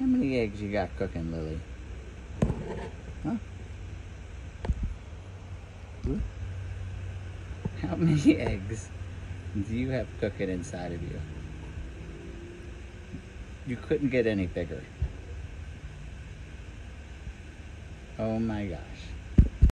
How many eggs you got cooking, Lilly? Huh? How many eggs do you have cooking inside of you? You couldn't get any bigger. Oh my gosh.